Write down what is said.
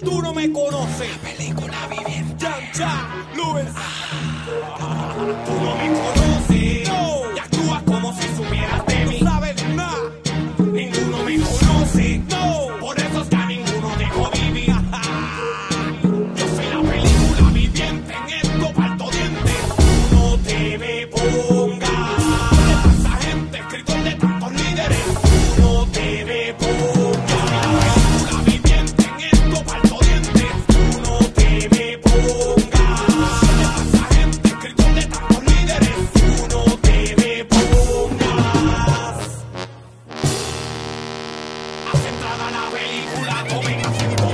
Tú no me conoces. La película viviente. Jan Luis. rodada la película, comen.